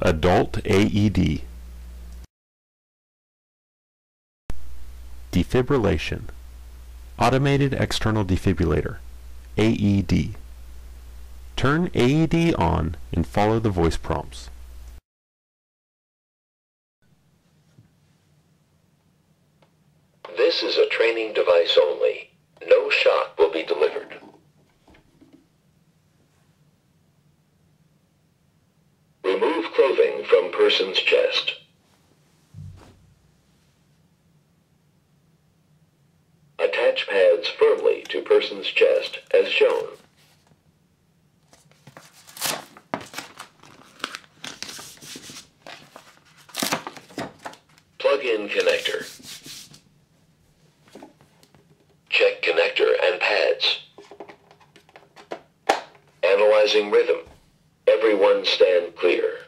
Adult AED Defibrillation Automated External Defibrillator AED Turn AED on and follow the voice prompts. This is a training device only. No shock will be delivered. Clothing from person's chest. Attach pads firmly to person's chest as shown. Plug-in connector. Check connector and pads. Analyzing rhythm. Everyone stand clear.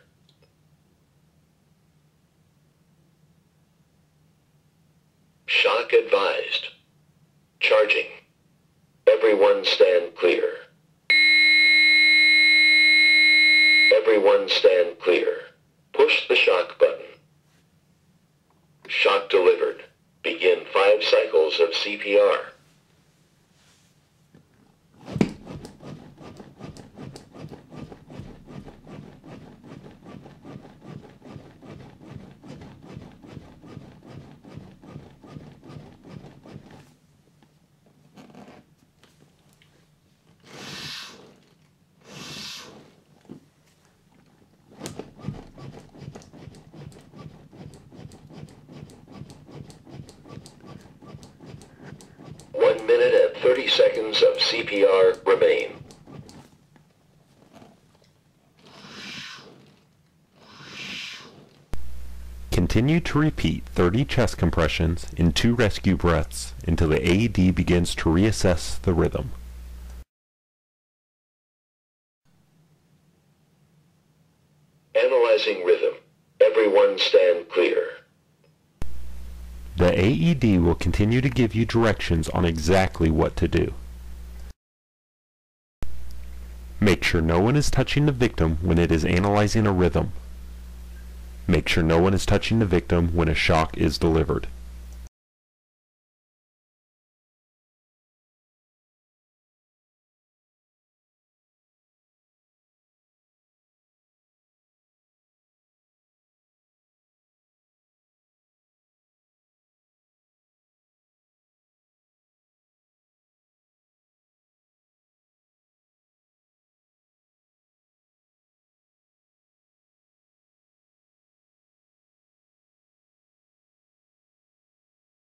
Advised. Charging. Everyone stand clear. Everyone stand clear. Push the shock button. Shock delivered. Begin five cycles of CPR. One minute and 30 seconds of CPR remain. Continue to repeat 30 chest compressions and 2 rescue breaths until the AED begins to reassess the rhythm. Analyzing rhythm. Everyone stand clear. The AED will continue to give you directions on exactly what to do. Make sure no one is touching the victim when it is analyzing a rhythm. Make sure no one is touching the victim when a shock is delivered.